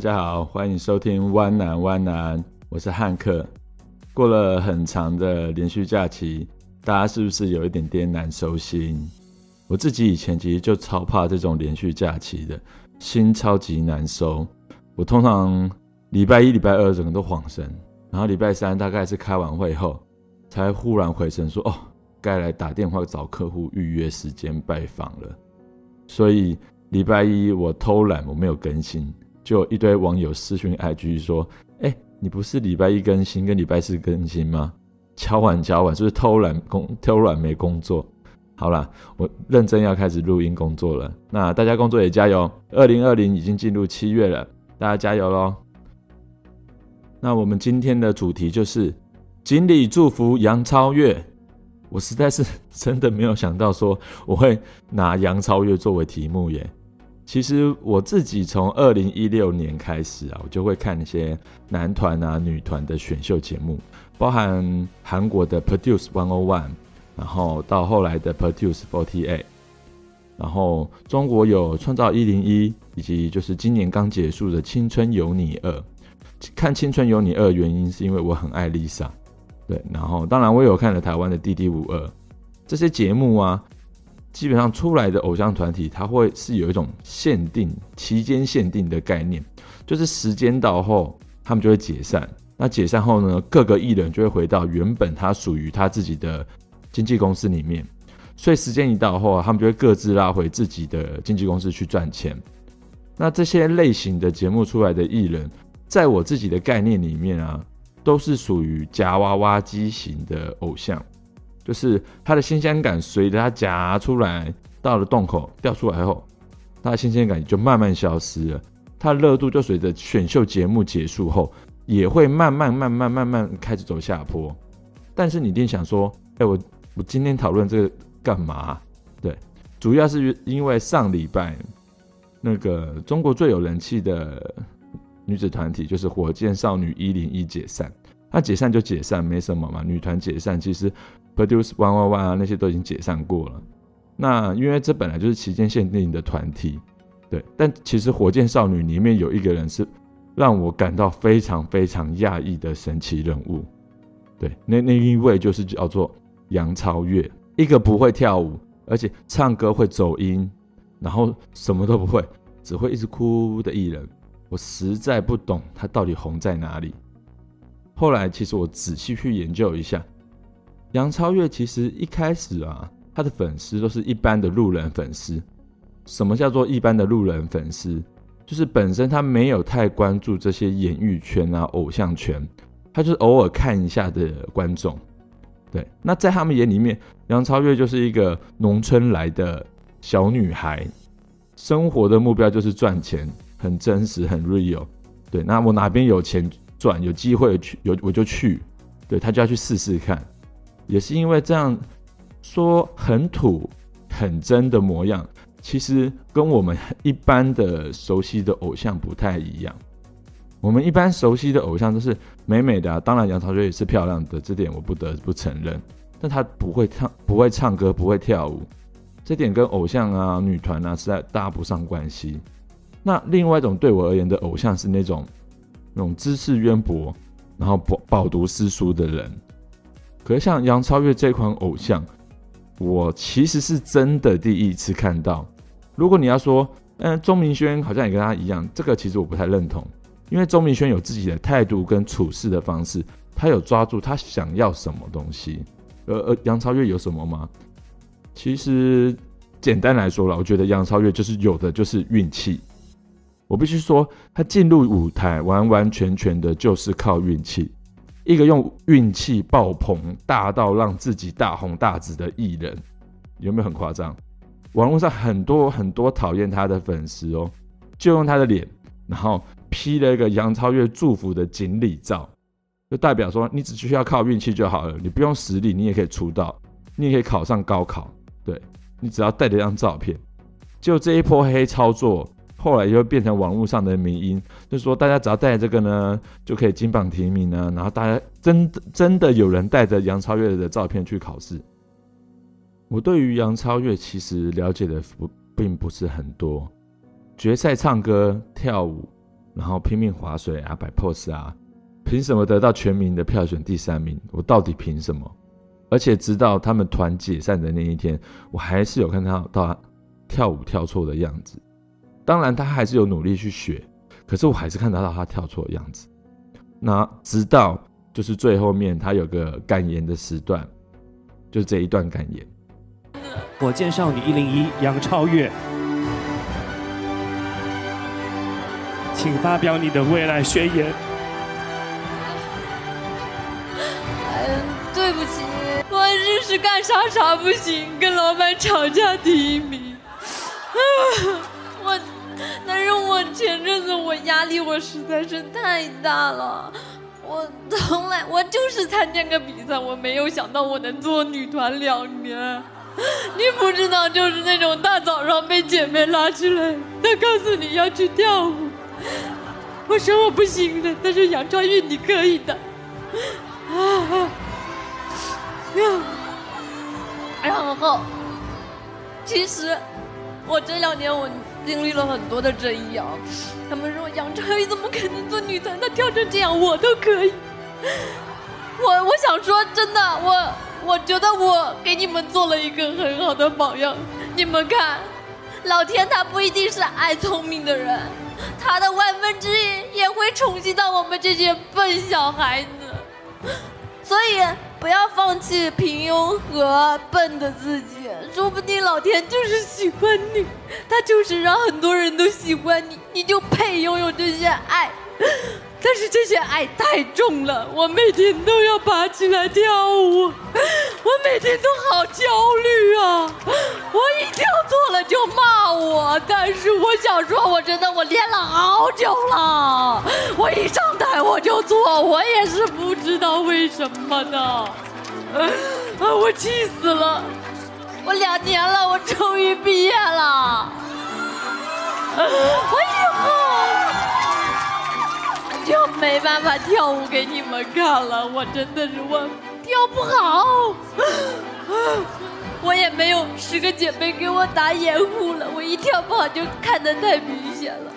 大家好，欢迎收听湾南湾南，我是汉克。过了很长的连续假期，大家是不是有一点点难收心？我自己以前其实就超怕这种连续假期的，心超级难收。我通常礼拜一、礼拜二整个都晃神，然后礼拜三大概是开完会后，才忽然回神说：“哦，该来打电话找客户预约时间拜访了。”所以礼拜一我偷懒，我没有更新，就一堆网友私讯 IG 说：“哎，你不是礼拜一更新跟礼拜四更新吗？敲碗敲碗，是不是偷懒工 偷懒没工作？”好了，我认真要开始录音工作了。那大家工作也加油，二零二零已经进入七月了，大家加油喽！那我们今天的主题就是锦鲤祝福杨超越。我实在是 真的没有想到说我会拿杨超越作为题目耶。其实我自己从二零一六年开始啊，我就会看那些男团啊、女团的选秀节目，包含韩国的 Produce One O One。然后到后来的 Produce Forty Eight，然后中国有创造一零一，以及就是今年刚结束的青春有你二。看青春有你二原因是因为我很爱 Lisa，对，然后当然我有看了台湾的弟弟五二。这些节目啊，基本上出来的偶像团体，它会是有一种限定期间限定的概念，就是时间到后他们就会解散。那解散后呢，各个艺人就会回到原本他属于他自己的。经纪公司里面，所以时间一到后啊，他们就会各自拉回自己的经纪公司去赚钱。那这些类型的节目出来的艺人，在我自己的概念里面啊，都是属于夹娃娃机型的偶像，就是他的新鲜感随着他夹出来到了洞口掉出来后，他的新鲜感就慢慢消失了，他的热度就随着选秀节目结束后，也会慢慢慢慢慢慢开始走下坡。但是你一定想说，哎，我。我今天讨论这个干嘛？对，主要是因为上礼拜那个中国最有人气的女子团体就是火箭少女一零一解散，那解散就解散，没什么嘛。女团解散，其实 Produce One One One 啊那些都已经解散过了。那因为这本来就是期间限定的团体，对。但其实火箭少女里面有一个人是让我感到非常非常讶异的神奇人物，对，那那一位就是叫做。杨超越，一个不会跳舞，而且唱歌会走音，然后什么都不会，只会一直哭的艺人，我实在不懂他到底红在哪里。后来其实我仔细去研究一下，杨超越其实一开始啊，他的粉丝都是一般的路人粉丝。什么叫做一般的路人粉丝？就是本身他没有太关注这些演艺圈啊、偶像圈，他就是偶尔看一下的观众。对，那在他们眼里面，杨超越就是一个农村来的小女孩，生活的目标就是赚钱，很真实，很 real。对，那我哪边有钱转，有机会去，有我就去。对他就要去试试看，也是因为这样说很土、很真的模样，其实跟我们一般的熟悉的偶像不太一样。我们一般熟悉的偶像都是美美的，当然杨超越也是漂亮的，这点我不得不承认。但她不会唱，不会唱歌，不会跳舞，这点跟偶像啊、女团啊实在搭不上关系。那另外一种对我而言的偶像是那种那种知识渊博，然后饱饱读诗书的人。可是像杨超越这款偶像，我其实是真的第一次看到。如果你要说，嗯，钟明轩好像也跟他一样，这个其实我不太认同。因为钟明轩有自己的态度跟处事的方式，他有抓住他想要什么东西。而而杨超越有什么吗？其实简单来说了，我觉得杨超越就是有的就是运气。我必须说，他进入舞台完完全全的就是靠运气。一个用运气爆棚大到让自己大红大紫的艺人，有没有很夸张？网络上很多很多讨厌他的粉丝哦，就用他的脸，然后。P 了一个杨超越祝福的锦鲤照，就代表说你只需要靠运气就好了，你不用实力，你也可以出道，你也可以考上高考。对你只要带这张照片，就这一波黑操作，后来又变成网络上的名音，就是说大家只要带这个呢，就可以金榜题名呢。然后大家真的真的有人带着杨超越的照片去考试。我对于杨超越其实了解的不并不是很多，决赛唱歌跳舞。然后拼命划水啊，摆 pose 啊，凭什么得到全民的票选第三名？我到底凭什么？而且直到他们团解散的那一天，我还是有看到他跳舞跳错的样子。当然，他还是有努力去学，可是我还是看得到他跳错的样子。那直到就是最后面，他有个感言的时段，就是这一段感言。火箭少女一零一杨超越，请发表你的未来宣言。嗯，对不起，我日是干啥啥不行，跟老板吵架第一名。我，压力我实在是太大了。我从来我就是参加个比赛，我没有想到我能做女团两年。你不知道，就是那种大早上被姐妹拉起来，她告诉你要去跳舞，我说我不行的，但是杨超越你可以的，啊，然后，其实我这两年我经历了很多的争议啊，他们说杨超越怎么可能做女团，她跳成这样我都可以，我我想说真的我。我觉得我给你们做了一个很好的榜样。你们看，老天他不一定是爱聪明的人，他的万分之一也会宠幸到我们这些笨小孩子。所以不要放弃平庸和笨的自己，说不定老天就是喜欢你，他就是让很多人都喜欢你，你就配拥有这些爱。但是这些爱太重了，我每天都要爬起来跳舞，我每天都好焦虑啊！我一跳错了就骂我，但是我想说，我真的我练了好久了，我一上就做，我也是不知道为什么的，啊，我气死了！我两年了，我终于毕业了，我以后。就没办法跳舞给你们看了，我真的是我跳不好，我也没有十个姐妹给我打掩护了，我一跳不好就看得太明显了，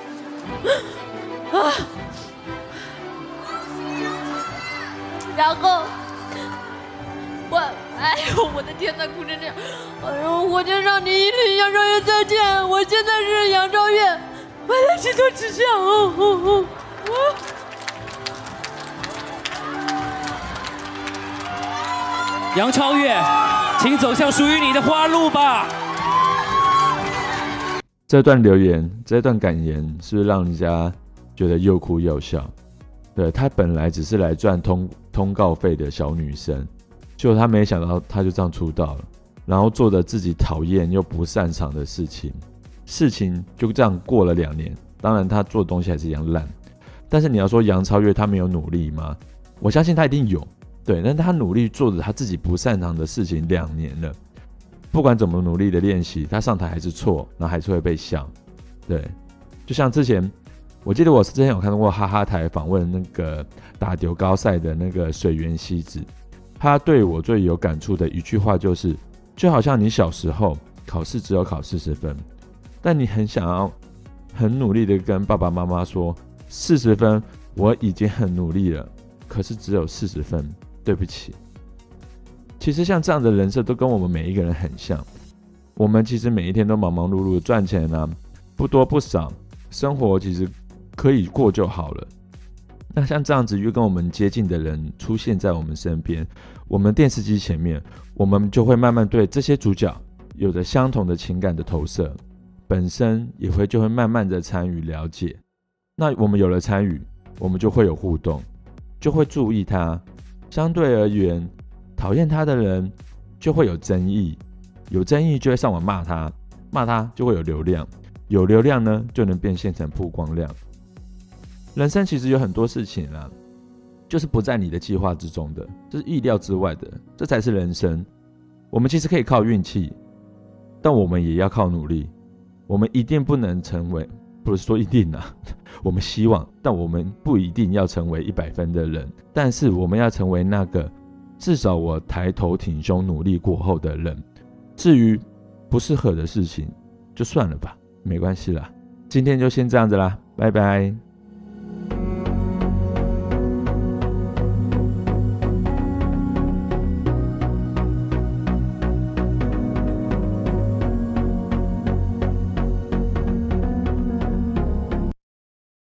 啊，然后我，哎呦我的天呐，哭成这样，哎呦火箭少女一零杨超越再见，我现在是杨超越，我来这座之下，哦哦哦，我。杨超越，请走向属于你的花路吧。这段留言，这段感言，是不是让人家觉得又哭又笑？对他本来只是来赚通通告费的小女生，结果她没想到，她就这样出道了，然后做着自己讨厌又不擅长的事情，事情就这样过了两年。当然，她做的东西还是一样烂。但是你要说杨超越她没有努力吗？我相信她一定有。对，但她努力做着她自己不擅长的事情两年了，不管怎么努力的练习，她上台还是错，然后还是会被笑。对，就像之前，我记得我之前有看过哈哈台访问那个打丢高赛的那个水原希子，他对我最有感触的一句话就是，就好像你小时候考试只有考四十分，但你很想要很努力的跟爸爸妈妈说，四十分我已经很努力了，可是只有四十分。对不起，其实像这样的人设都跟我们每一个人很像。我们其实每一天都忙忙碌碌赚钱啊，不多不少，生活其实可以过就好了。那像这样子越跟我们接近的人出现在我们身边，我们电视机前面，我们就会慢慢对这些主角有着相同的情感的投射，本身也会就会慢慢的参与了解。那我们有了参与，我们就会有互动，就会注意他。相对而言，讨厌他的人就会有争议，有争议就会上网骂他，骂他就会有流量，有流量呢就能变现成曝光量。人生其实有很多事情啊，就是不在你的计划之中的，这是意料之外的，这才是人生。我们其实可以靠运气，但我们也要靠努力。我们一定不能成为。不是说一定啊，我们希望，但我们不一定要成为一百分的人，但是我们要成为那个至少我抬头挺胸努力过后的人。至于不适合的事情，就算了吧，没关系啦。今天就先这样子啦，拜拜。